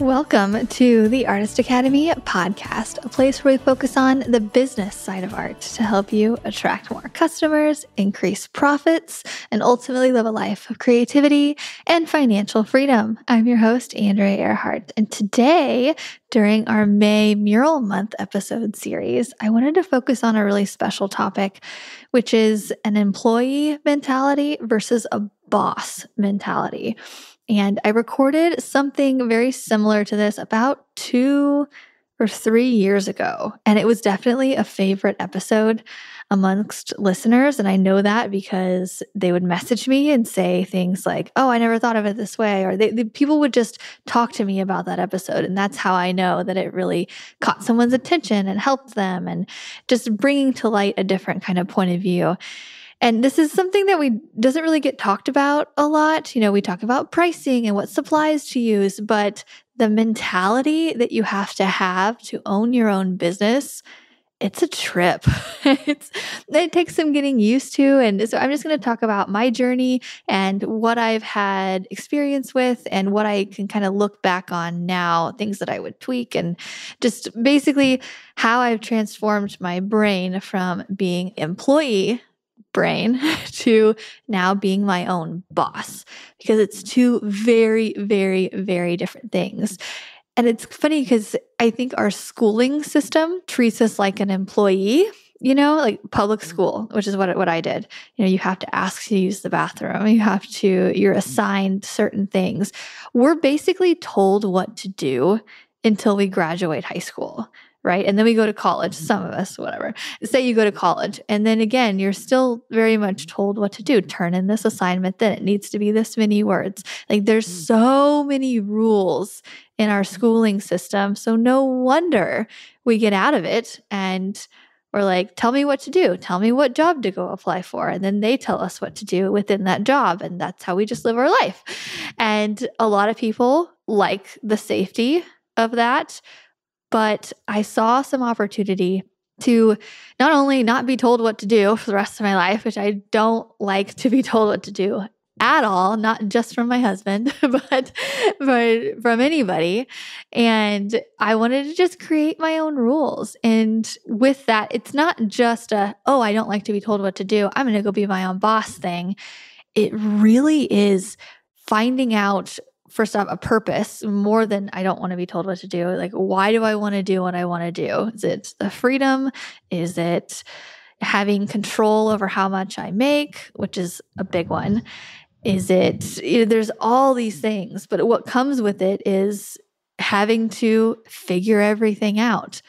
Welcome to the Artist Academy podcast, a place where we focus on the business side of art to help you attract more customers, increase profits, and ultimately live a life of creativity and financial freedom. I'm your host, Andrea Ehrhardt, and today, during our May Mural Month episode series, I wanted to focus on a really special topic, which is an employee mentality versus a boss mentality. And I recorded something very similar to this about two or three years ago. And it was definitely a favorite episode amongst listeners. And I know that because they would message me and say things like, Oh, I never thought of it this way. Or they, people would just talk to me about that episode. And that's how I know that it really caught someone's attention and helped them and just bringing to light a different kind of point of view. And this is something that we doesn't really get talked about a lot. You know, we talk about pricing and what supplies to use, but the mentality that you have to have to own your own business, it's a trip. it's it takes some getting used to. And so I'm just going to talk about my journey and what I've had experience with and what I can kind of look back on now, things that I would tweak and just basically how I've transformed my brain from being employee brain to now being my own boss because it's two very, very, very different things. And it's funny because I think our schooling system treats us like an employee, you know, like public mm-hmm. school, which is what, what I did. You know, you have to ask to use the bathroom, you have to, you're mm-hmm. assigned certain things. We're basically told what to do until we graduate high school right? And then we go to college, mm-hmm. some of us, whatever. Say you go to college, and then again, you're still very much told what to do. Turn in this assignment, then it needs to be this many words. Like there's mm. so many rules in our schooling system. So no wonder we get out of it and we're like, tell me what to do. Tell me what job to go apply for. And then they tell us what to do within that job. And that's how we just live our life. And a lot of people like the safety of that but I saw some opportunity to not only not be told what to do for the rest of my life, which I don't like to be told what to do at all, not just from my husband, but but from anybody. And I wanted to just create my own rules. And with that, it's not just a, oh, I don't like to be told what to do. I'm going to go be my own boss thing. It really is finding out first off a purpose more than I don't want to be told what to do. Like, why do I want to do what I want to do? Is it the freedom? Is it having control over how much I make, which is a big one? Is it, you know, there's all these things, but what comes with it is having to figure everything out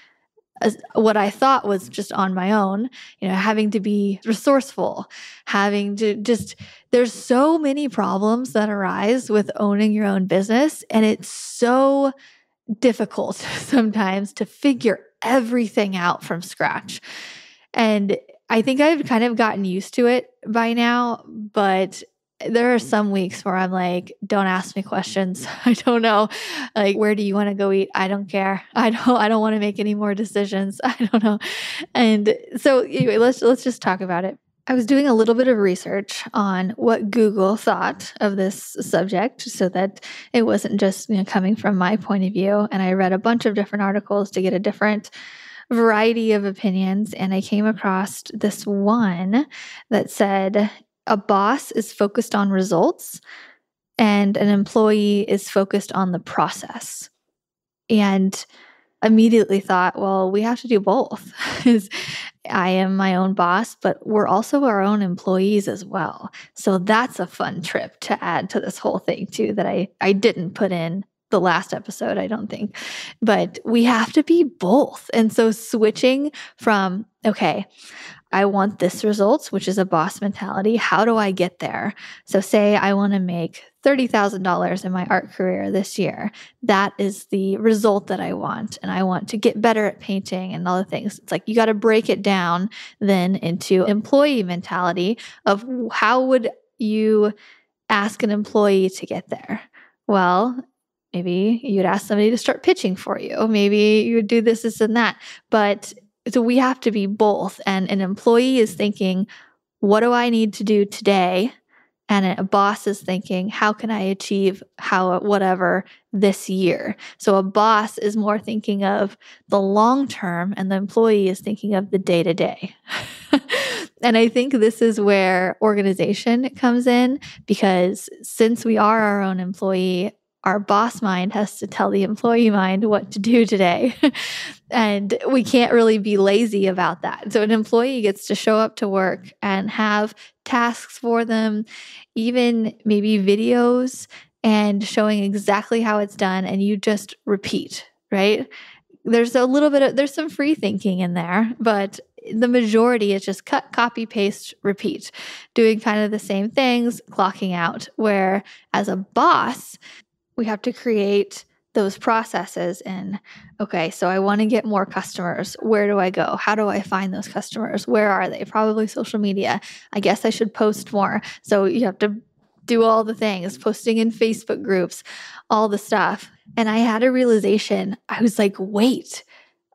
what I thought was just on my own, you know, having to be resourceful, having to just, there's so many problems that arise with owning your own business. And it's so difficult sometimes to figure everything out from scratch. And I think I've kind of gotten used to it by now, but there are some weeks where I'm like, don't ask me questions. I don't know. Like, where do you want to go eat? I don't care. I don't I don't want to make any more decisions. I don't know. And so anyway, let's let's just talk about it. I was doing a little bit of research on what Google thought of this subject so that it wasn't just you know, coming from my point of view. And I read a bunch of different articles to get a different variety of opinions. And I came across this one that said a boss is focused on results and an employee is focused on the process. And immediately thought, well, we have to do both. I am my own boss, but we're also our own employees as well. So that's a fun trip to add to this whole thing too that I I didn't put in the last episode, I don't think. But we have to be both. And so switching from okay, I want this results, which is a boss mentality. How do I get there? So, say I want to make $30,000 in my art career this year. That is the result that I want. And I want to get better at painting and the things. It's like you got to break it down then into employee mentality of how would you ask an employee to get there? Well, maybe you'd ask somebody to start pitching for you. Maybe you would do this, this, and that. But so we have to be both. And an employee is mm-hmm. thinking, what do I need to do today? and a boss is thinking, how can I achieve how whatever this year? So a boss is more thinking of the long term and the employee is thinking of the day to day. And I think this is where organization comes in because since we are our own employee, our boss mind has to tell the employee mind what to do today. and we can't really be lazy about that. So an employee gets to show up to work and have tasks for them, even maybe videos and showing exactly how it's done. And you just repeat, right? There's a little bit of, there's some free thinking in there, but the majority is just cut, copy, paste, repeat, doing kind of the same things, clocking out. Where as a boss, we have to create those processes and okay so i want to get more customers. Where do i go? How do i find those customers? Where are they? Probably social media. I guess i should post more. So you have to do all the things posting in facebook groups all the stuff. And i had a realization. I was like wait.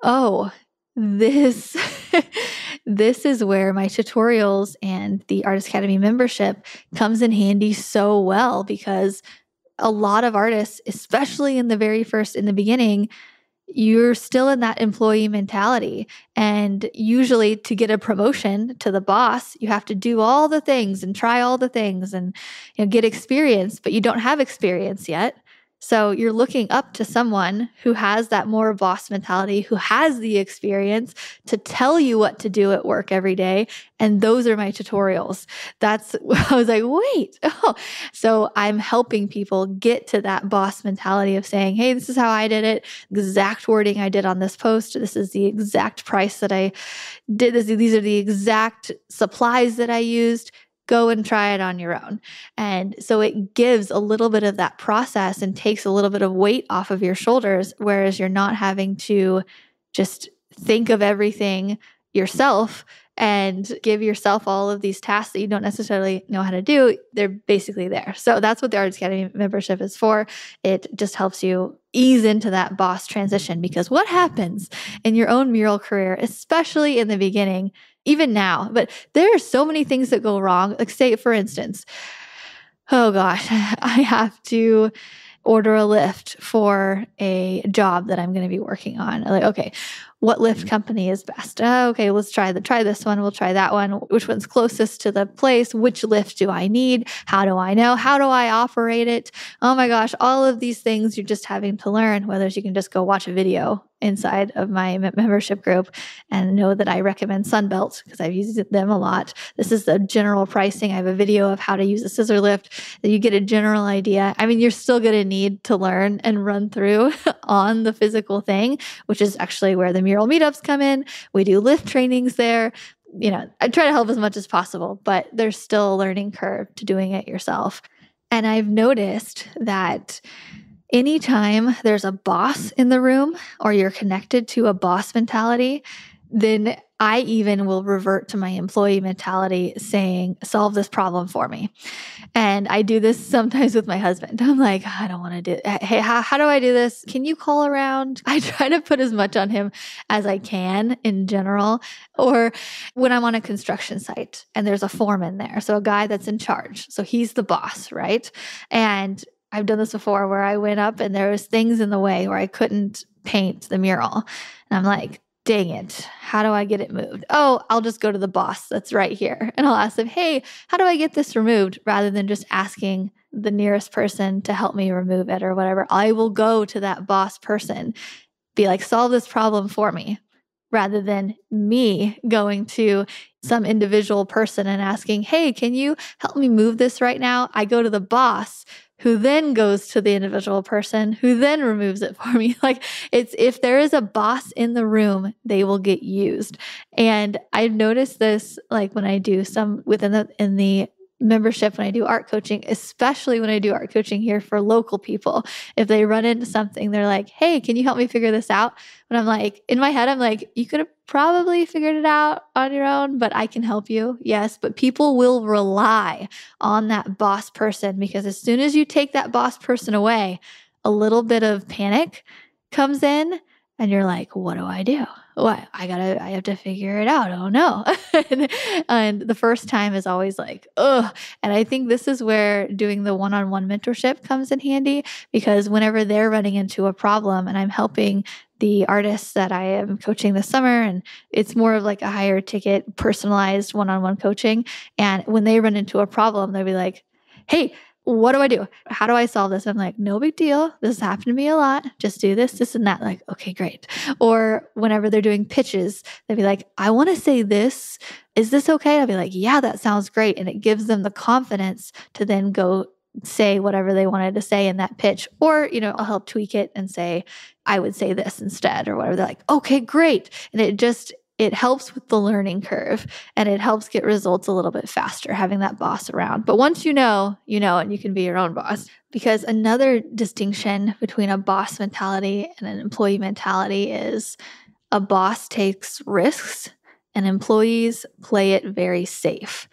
Oh this this is where my tutorials and the artist academy membership comes in handy so well because a lot of artists especially in the very first in the beginning you're still in that employee mentality. And usually to get a promotion to the boss you have to do all the things and try all the things and you know, get experience but you don't have experience yet so you're looking up to someone who has that more boss mentality, who has the experience to tell you what to do at work every day. And those are my tutorials. That's, I was like, wait. Oh. So I'm helping people get to that boss mentality of saying, hey, this is how I did it. Exact wording I did on this post. This is the exact price that I did. This, these are the exact supplies that I used go and try it on your own. And so it gives a little bit of that process and takes a little bit of weight off of your shoulders, whereas you're not having to just think of everything yourself and give yourself all of these tasks that you don't necessarily know how to do, they're basically there. So that's what the Artist Academy membership is for. It just helps you ease into that boss transition because what happens in your own mural career, especially in the beginning, even now, but there are so many things that go wrong. Like, say, for instance, oh gosh, I have to order a lift for a job that I'm going to be working on. Like, okay, what lift company is best? Oh, okay, let's try the try this one. We'll try that one. Which one's closest to the place? Which lift do I need? How do I know? How do I operate it? Oh my gosh, all of these things you're just having to learn. Whether you can just go watch a video inside of my membership group and know that I recommend Sunbelt because I've used them a lot. This is the general pricing. I have a video of how to use a scissor lift that you get a general idea. I mean, you're still going to need to learn and run through on the physical thing, which is actually where the mural meetups come in. We do lift trainings there. You know, I try to help as much as possible, but there's still a learning curve to doing it yourself. And I've noticed that anytime there's a boss in the room or you're connected to a boss mentality, then I even will revert to my employee mentality saying, solve this problem for me. And I do this sometimes with my husband. I'm like, I don't want to do it. Hey, how, how do I do this? Can you call around? I try to put as much on him as I can in general. Or when I'm on a construction site and there's a foreman there. So a guy that's in charge. So he's the boss, right? And I've done this before where I went up and there was things in the way where I couldn't paint the mural. And I'm like, dang it, how do I get it moved? Oh, I'll just go to the boss that's right here and I'll ask them, hey, how do I get this removed? Rather than just asking the nearest person to help me remove it or whatever. I will go to that boss person, be like, solve this problem for me. Rather than me going to some individual person and asking, Hey, can you help me move this right now? I go to the boss who then goes to the individual person who then removes it for me. Like it's if there is a boss in the room, they will get used. And I've noticed this like when I do some within the in the membership when I do art coaching, especially when I do art coaching here for local people. If they run into something, they're like, hey, can you help me figure this out? But I'm like, in my head, I'm like, you could have probably figured it out on your own, but I can help you. Yes, but people will rely on that boss person because as soon as you take that boss person away, a little bit of panic comes in and you're like, what do I do? What I gotta, I have to figure it out. Oh no. and, and, the first time is always like, oh. And I think this is where doing the one on one mentorship comes in handy because whenever they're running into a problem and I'm helping the artists that I am coaching this summer, and it's more of like a higher ticket, personalized one on one coaching. And when they run into a problem, they'll be like, hey, what do I do? How do I solve this? I'm like, no big deal. This has happened to me a lot. Just do this, this, and that. Like, okay, great. Or whenever they're doing pitches, they'll be like, I want to say this. Is this okay? I'll be like, yeah, that sounds great. And it gives them the confidence to then go say whatever they wanted to say in that pitch. Or, you know, I'll help tweak it and say, I would say this instead or whatever. They're like, okay, great. And it just, it helps with the learning curve and it helps get results a little bit faster having that boss around. But once you know, you know, and you can be your own boss. Because another distinction between a boss mentality and an employee mentality is a boss takes risks and employees play it very safe.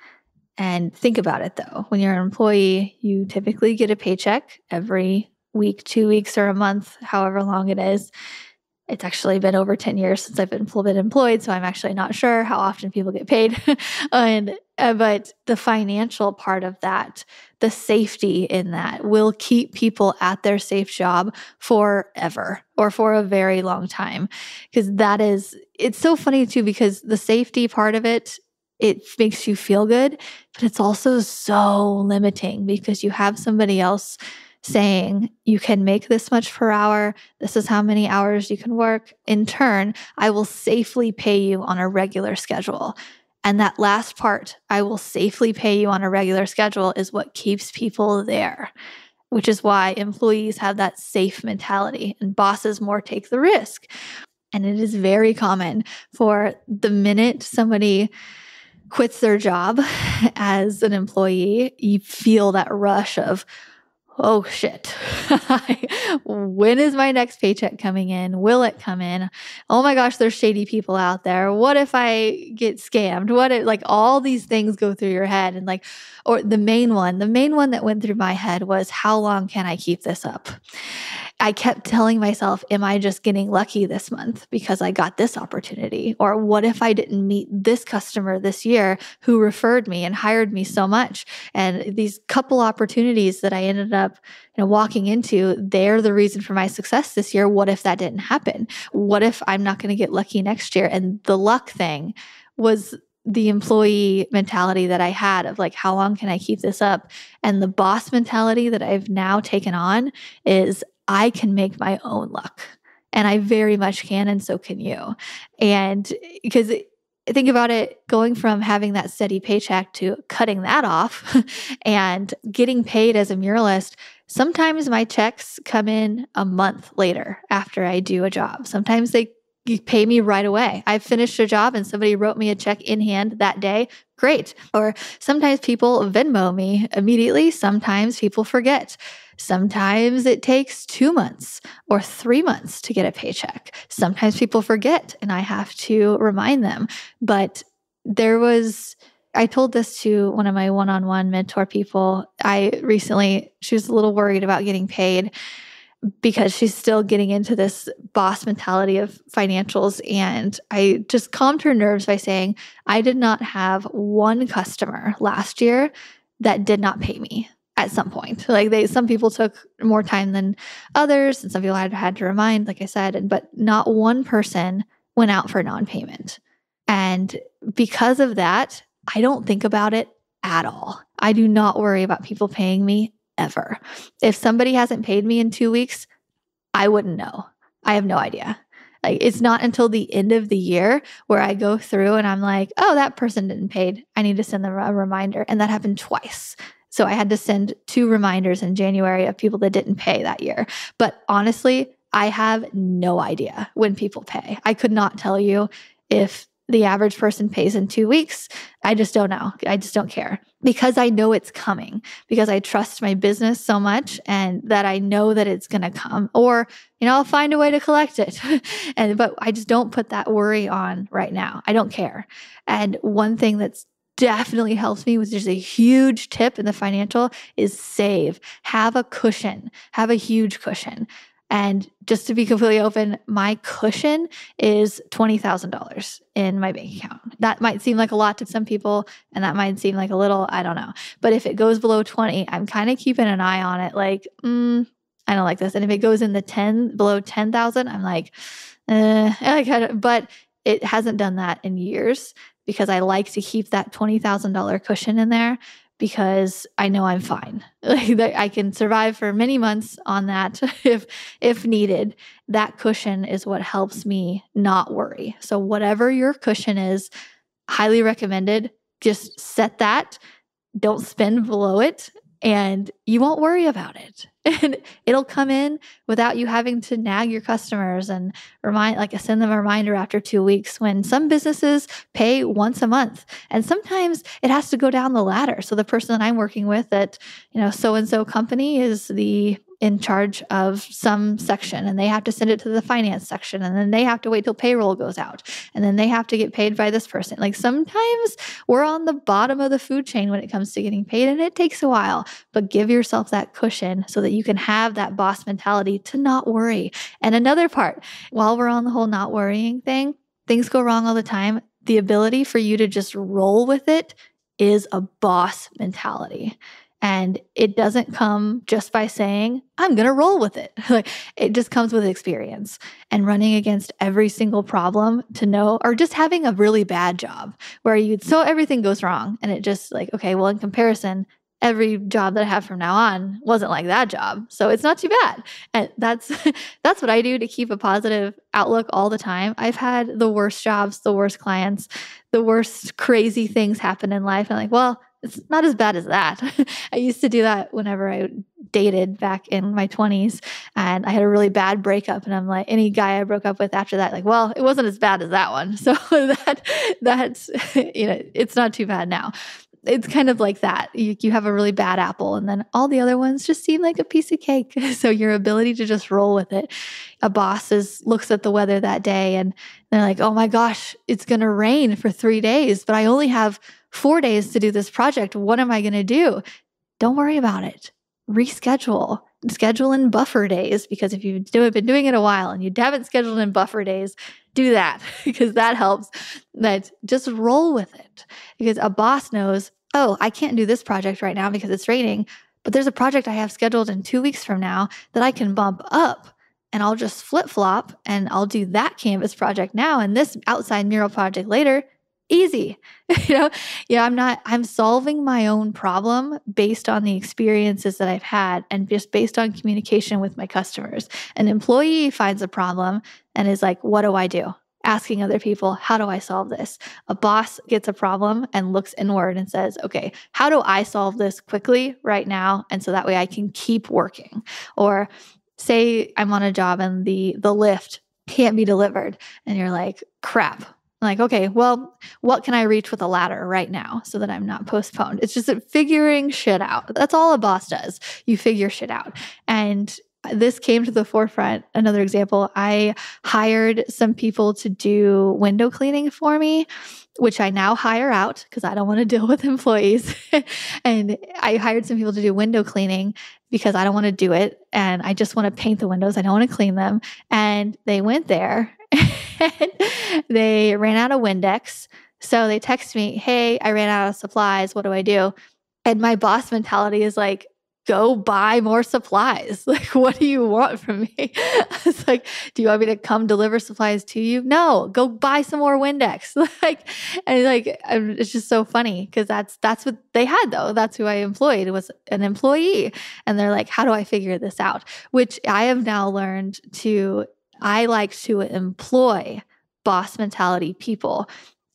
And think about it though when you're an employee, you typically get a paycheck every week, two weeks, or a month, however long it is it's actually been over 10 years since I've been, been employed, so I'm actually not sure how often people get paid. and uh, but the financial part of that, the safety in that will keep people at their safe job forever or for a very long time because that is it's so funny too because the safety part of it it makes you feel good, but it's also so limiting because you have somebody else saying you can make this much per hour. This is how many hours you can work. In turn, I will safely pay you on a regular schedule. And that last part, I will safely pay you on a regular schedule, is what keeps people there, which is why employees have that safe mentality and bosses more take the risk. And it is very common for the minute somebody quits their job as an employee, you feel that rush of, oh shit, when is my next paycheck coming in? Will it come in? Oh my gosh, there's shady people out there. What if I get scammed? What if, like, all these things go through your head? And, like, or the main one, the main one that went through my head was, how long can I keep this up? I kept telling myself, Am I just getting lucky this month because I got this opportunity? Or what if I didn't meet this customer this year who referred me and hired me so much? And these couple opportunities that I ended up you know, walking into, they're the reason for my success this year. What if that didn't happen? What if I'm not going to get lucky next year? And the luck thing was the employee mentality that I had of like, how long can I keep this up? And the boss mentality that I've now taken on is I can make my own luck. And I very much can, and so can you. And because think about it going from having that steady paycheck to cutting that off and getting paid as a muralist. Sometimes my checks come in a month later after I do a job. Sometimes they pay me right away. I finished a job and somebody wrote me a check in hand that day. Great. Or sometimes people Venmo me immediately. Sometimes people forget. Sometimes it takes two months or three months to get a paycheck. Sometimes people forget and I have to remind them. But there was, I told this to one of my one on one mentor people. I recently, she was a little worried about getting paid because she's still getting into this boss mentality of financials. And I just calmed her nerves by saying, I did not have one customer last year that did not pay me at some point. Like they some people took more time than others and some people had had to remind like I said and but not one person went out for non-payment. And because of that, I don't think about it at all. I do not worry about people paying me ever. If somebody hasn't paid me in 2 weeks, I wouldn't know. I have no idea. Like it's not until the end of the year where I go through and I'm like, "Oh, that person didn't paid. I need to send them a reminder." And that happened twice. So I had to send two reminders in January of people that didn't pay that year. But honestly, I have no idea when people pay. I could not tell you if the average person pays in two weeks. I just don't know. I just don't care because I know it's coming, because I trust my business so much and that I know that it's going to come or, you know, I'll find a way to collect it. and, but I just don't put that worry on right now. I don't care. And one thing that's definitely helps me with just a huge tip in the financial is save. Have a cushion. Have a huge cushion. And just to be completely open, my cushion is $20,000 in my bank account. That might seem like a lot to some people, and that might seem like a little, I don't know. But if it goes below 20, I'm kind of keeping an eye on it like, mm, I don't like this. And if it goes in the 10, below 10,000, I'm like, eh, I kind of, but it hasn't done that in years because I like to keep that $20,000 cushion in there because I know I'm fine. Like I can survive for many months on that if if needed. That cushion is what helps me not worry. So whatever your cushion is, highly recommended. Just set that. Don't spend below it and you won't worry about it. And it'll come in without you having to nag your customers and remind, like, send them a reminder after two weeks when some businesses pay once a month. And sometimes it has to go down the ladder. So the person that I'm working with at, you know, so and so company is the in charge of some section and they have to send it to the finance section and then they have to wait till payroll goes out and then they have to get paid by this person. Like sometimes we're on the bottom of the food chain when it comes to getting paid and it takes a while, but give yourself that cushion so that you can have that boss mentality to not worry. And another part, while we're on the whole not worrying thing, things go wrong all the time. The ability for you to just roll with it is a boss mentality. And it doesn't come just by saying, I'm going to roll with it. like it just comes with experience and running against every single problem to know, or just having a really bad job where you, so everything goes wrong. And it just like, okay, well, in comparison, every job that I have from now on wasn't like that job. So it's not too bad. And that's that's what I do to keep a positive outlook all the time. I've had the worst jobs, the worst clients, the worst crazy things happen in life. I'm like, well, it's not as bad as that. I used to do that whenever I dated back in my 20s and I had a really bad breakup and I'm like any guy I broke up with after that like well it wasn't as bad as that one. So that that's you know it's not too bad now. It's kind of like that. You, you have a really bad apple and then all the other ones just seem like a piece of cake. So your ability to just roll with it. A boss is looks at the weather that day and they're like, "Oh my gosh, it's going to rain for 3 days, but I only have four days to do this project. What am I going to do? Don't worry about it. Reschedule. Schedule in buffer days because if you've been doing it a while and you haven't scheduled in buffer days, do that because that helps. That just roll with it because a boss knows, oh, I can't do this project right now because it's raining, but there's a project I have scheduled in two weeks from now that I can bump up and I'll just flip flop and I'll do that canvas project now and this outside mural project later easy you know? Yeah i'm not i'm solving my own problem based on the experiences that i've had and just based on communication with my customers. An employee finds a problem and is like what do i do? Asking other people how do i solve this? A boss gets a problem and looks inward and says okay how do i solve this quickly right now and so that way i can keep working? Or say i'm on a job and the the lift can't be delivered and you're like crap like, okay, well, what can I reach with a ladder right now so that I'm not postponed? It's just figuring shit out. That's all a boss does. You figure shit out. And this came to the forefront. Another example, I hired some people to do window cleaning for me, which I now hire out because I don't want to deal with employees. and I hired some people to do window cleaning because I don't want to do it. And I just want to paint the windows. I don't want to clean them. And they went there they ran out of Windex. So they text me, Hey, I ran out of supplies. What do I do? And my boss mentality is like, go buy more supplies. Like, what do you want from me? it's like, do you want me to come deliver supplies to you? No, go buy some more Windex. like, and like, um, it's just so funny because that's that's what they had though. That's who I employed was an employee, and they're like, how do I figure this out? Which I have now learned to I like to employ boss mentality people.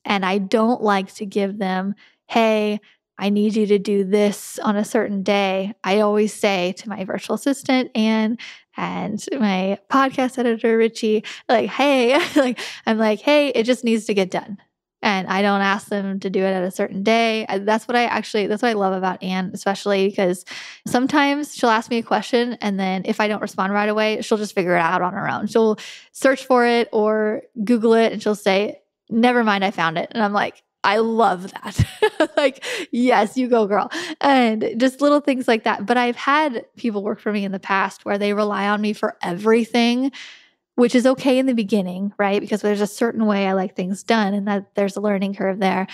And I don't like to give them, hey, I need you to do this on a certain day. I always say to my virtual assistant and and my podcast editor Richie, like, hey, like I'm like, hey, it just needs to get done and I don't ask them to do it at a certain day. That's what I actually that's what I love about Anne, especially because sometimes she'll ask me a question and then if I don't respond right away, she'll just figure it out on her own. She'll search for it or Google it and she'll say, "Never mind, I found it." And I'm like, I love that. like, yes, you go, girl. And just little things like that. But I've had people work for me in the past where they rely on me for everything which is okay in the beginning, right? Because there's a certain way I like things done and that there's a learning curve there.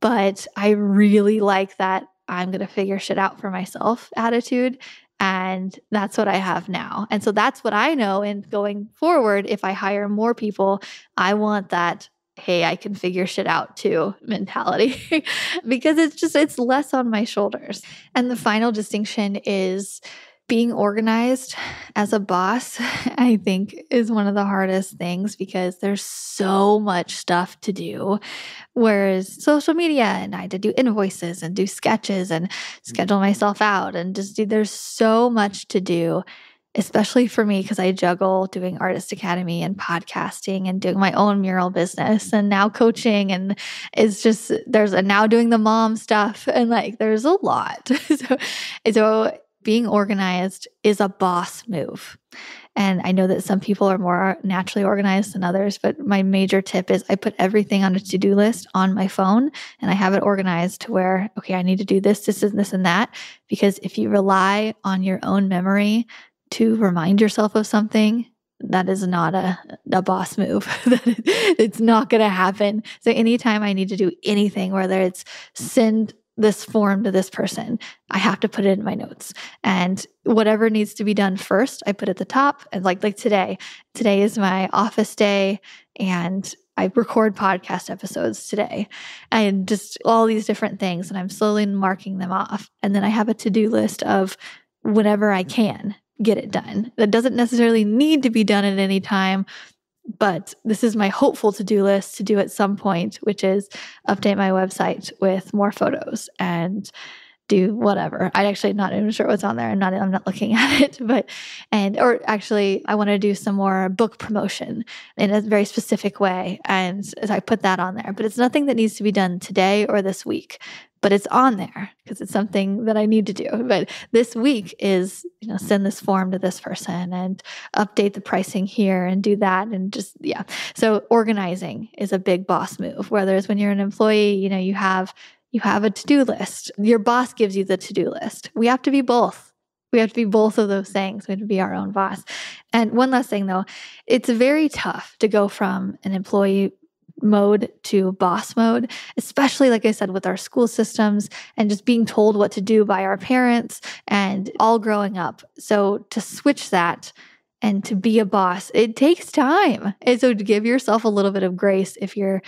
But I really like that I'm going to figure shit out for myself attitude. And that's what I have now. And so that's what I know. And going forward, if I hire more people, I want that hey, I can figure shit out too mentality because it's just, it's less on my shoulders. And the final distinction is being organized as a boss, I think, is one of the hardest things because there's so much stuff to do. Whereas social media, and I had to do invoices and do sketches and mm-hmm. schedule myself out, and just do, there's so much to do, especially for me because I juggle doing Artist Academy and podcasting and doing my own mural business and now coaching. And it's just, there's a now doing the mom stuff, and like there's a lot. so, so being organized is a boss move. And I know that some people are more naturally organized than others, but my major tip is I put everything on a to do list on my phone and I have it organized to where, okay, I need to do this, this, and this, and that. Because if you rely on your own memory to remind yourself of something, that is not a, a boss move. it's not going to happen. So, anytime I need to do anything, whether it's send this form to this person. I have to put it in my notes. And whatever needs to be done first, I put at the top. And like like today, today is my office day and I record podcast episodes today and just all these different things. And I'm slowly marking them off. And then I have a to do list of whenever I can get it done. That doesn't necessarily need to be done at any time, but this is my hopeful to do list to do at some point, which is update my website with more photos and do whatever. I actually not even sure what's on there. I'm not I'm not looking at it, but and or actually I want to do some more book promotion in a very specific way and as I put that on there. But it's nothing that needs to be done today or this week but it's on there because it's something that I need to do. But this week is, you know, send this form to this person and update the pricing here and do that. And just, yeah. So organizing is a big boss move. Whereas when you're an employee, you know, you have, you have a to-do list. Your boss gives you the to-do list. We have to be both. We have to be both of those things. We have to be our own boss. And one last thing though, it's very tough to go from an employee mode to boss mode, especially like I said, with our school systems and just being told what to do by our parents and all growing up. So to switch that and to be a boss, it takes time. And so to give yourself a little bit of grace if you're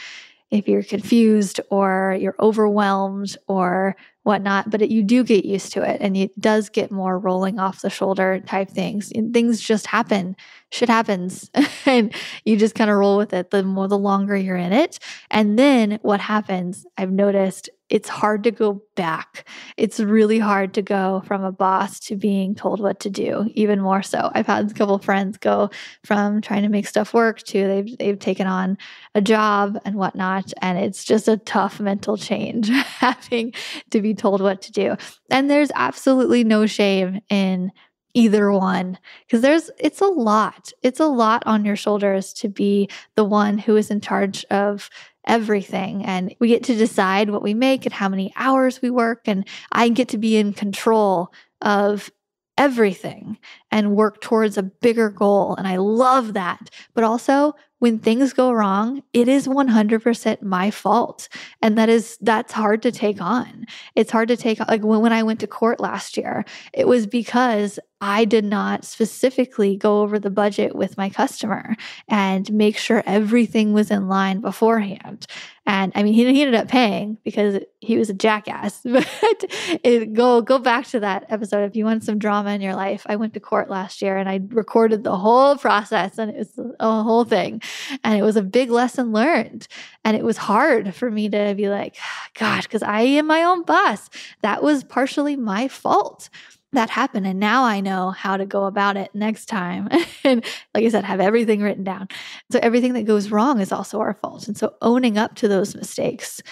if you're confused or you're overwhelmed or whatnot, but it, you do get used to it and it does get more rolling off the shoulder type things. And things just happen. Shit happens. and you just kind of roll with it the more the longer you're in it. And then what happens, I've noticed it's hard to go back. It's really hard to go from a boss to being told what to do, even more so. I've had a couple friends go from trying to make stuff work to they've they've taken on a job and whatnot. And it's just a tough mental change having to be told what to do. And there's absolutely no shame in either one because there's it's a lot it's a lot on your shoulders to be the one who is in charge of everything. And we get to decide what we make and how many hours we work. And I get to be in control of everything and work towards a bigger goal. And I love that. But also, when things go wrong, it is 100% my fault. And that is, that's hard to take on. It's hard to take, like when, when I went to court last year, it was because I did not specifically go over the budget with my customer and make sure everything was in line beforehand. And I mean, he, he ended up paying because he was a jackass. But it, go go back to that episode if you want some drama in your life. I went to court last year and I recorded the whole process, and it was a whole thing, and it was a big lesson learned. And it was hard for me to be like, gosh, because I am my own boss. That was partially my fault that happened. And now I know how to go about it next time. and like I said, have everything written down. So everything that goes wrong is also our fault. And so owning up to those mistakes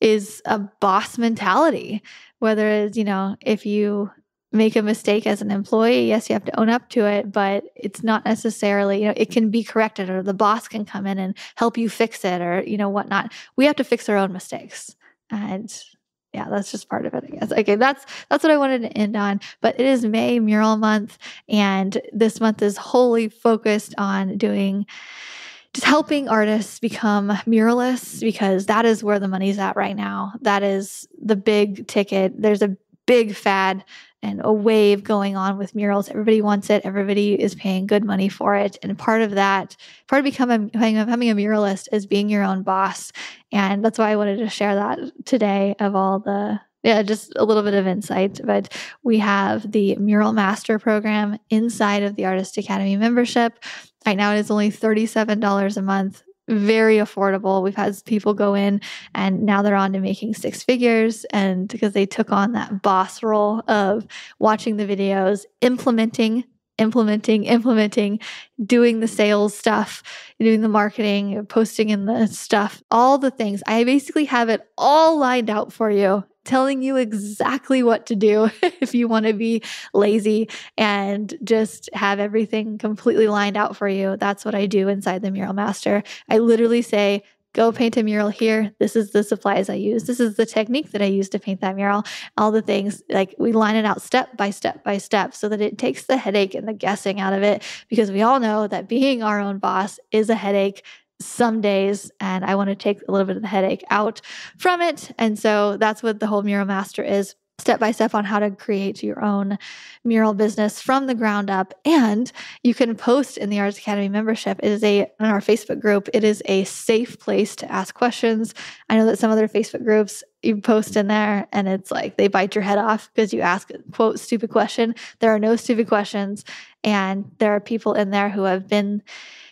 is a boss mentality. Whether it's, you know, if you make a mistake as an employee, yes, you have to own up to it, but it's not necessarily, you know, it can be corrected or the boss can come in and help you fix it or, you know, whatnot. We have to fix our own mistakes. And yeah, that's just part of it, I guess. Okay, that's that's what I wanted to end on. But it is May Mural Month, and this month is wholly focused on doing just helping artists become muralists because that is where the money's at right now. That is the big ticket. There's a big fad and a wave going on with murals. Everybody wants it. Everybody is paying good money for it. And part of that, part of becoming, becoming a muralist is being your own boss. And that's why I wanted to share that today of all the yeah, just a little bit of insight. But we have the Mural Master program inside of the Artist Academy membership. Right now, it is only $37 a month very affordable. We've had people go in and now they're on to making six figures. And because they took on that boss role of watching the videos, implementing, implementing, implementing, doing the sales stuff, doing the marketing, posting in the stuff, all the things. I basically have it all lined out for you telling you exactly what to do if you want to be lazy and just have everything completely lined out for you. That's what I do inside the Mural Master. I literally say, go paint a mural here. This is the supplies I use. This is the technique that I use to paint that mural. All the things like we line it out step by step by step so that it takes the headache and the guessing out of it because we all know that being our own boss is a headache some days and I want to take a little bit of the headache out from it. And so that's what the whole Mural Master is step by step on how to create your own mural business from the ground up. And you can post in the arts Academy membership. It is a in our Facebook group. It is a safe place to ask questions. I know that some other Facebook groups you post in there and it's like they bite your head off because you ask quote stupid question. There are no stupid questions. And there are people in there who have been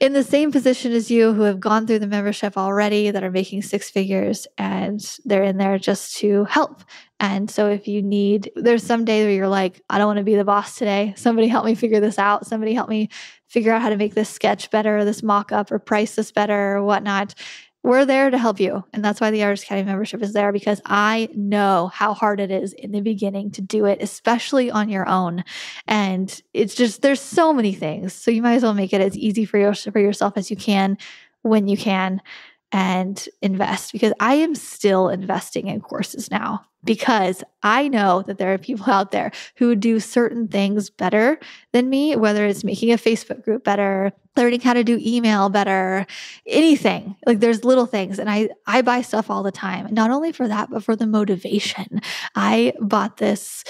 in the same position as you, who have gone through the membership already, that are making six figures, and they're in there just to help. And so, if you need, there's some day where you're like, I don't want to be the boss today. Somebody help me figure this out. Somebody help me figure out how to make this sketch better, or this mock up, or price this better, or whatnot we're there to help you. And that's why the Artist Academy membership is there because I know how hard it is in the beginning to do it, especially on your own. And it's just, there's so many things. So you might as well make it as easy for, your, for yourself as you can when you can and invest because I am still investing in courses now because I know that there are people out there who do certain things better than me, whether it's making a Facebook group better, learning how to do email better, anything. Like there's little things and I I buy stuff all the time. Not only for that, but for the motivation. I bought this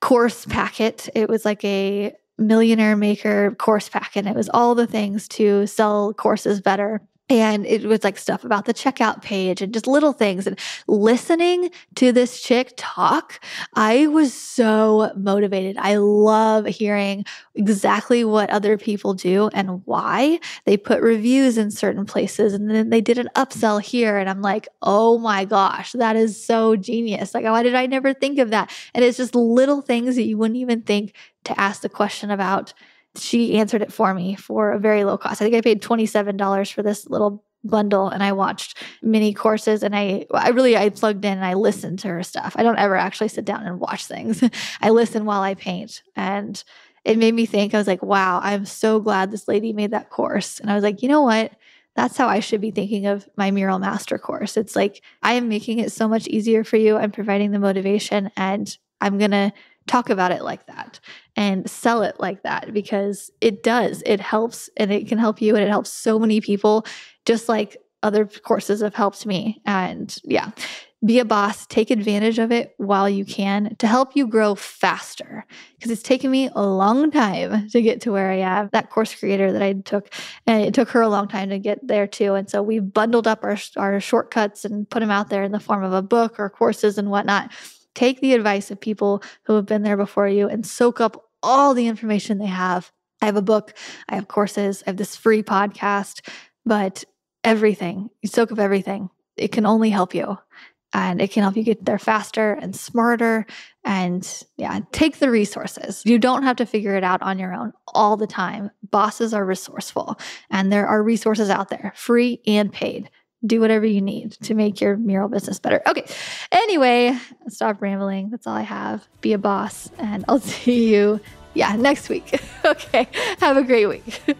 course packet. It was like a millionaire maker course packet. It was all the things to sell courses better and it was like stuff about the checkout page and just little things and listening to this chick talk i was so motivated. I love hearing exactly what other people do and why. They put reviews in certain places and then they did an upsell here and i'm like oh my gosh that is so genius. Like why did i never think of that? And it's just little things that you wouldn't even think to ask the question about she answered it for me for a very low cost. I think I paid $27 for this little bundle and I watched mini courses and I I really I plugged in and I listened to her stuff. I don't ever actually sit down and watch things. I listen while I paint and it made me think I was like, wow, I'm so glad this lady made that course. And I was like, you know what? That's how I should be thinking of my mural master course. It's like I am making it so much easier for you. I'm providing the motivation and I'm going to talk about it like that and sell it like that because it does. It helps and it can help you and it helps so many people, just like other courses have helped me. And yeah, be a boss, take advantage of it while you can to help you grow faster. Because it's taken me a long time to get to where I am. That course creator that I took, and it took her a long time to get there too. And so we bundled up our, our shortcuts and put them out there in the form of a book or courses and whatnot Take the advice of people who have been there before you and soak up all the information they have. I have a book, I have courses, I have this free podcast, but everything, you soak up everything. It can only help you and it can help you get there faster and smarter and yeah take the resources you don't have to figure it out on your own all the time bosses are resourceful and there are resources out there free and paid do whatever you need to make your mural business better. Okay. Anyway, stop rambling. That's all I have. Be a boss, and I'll see you, yeah, next week. okay. Have a great week.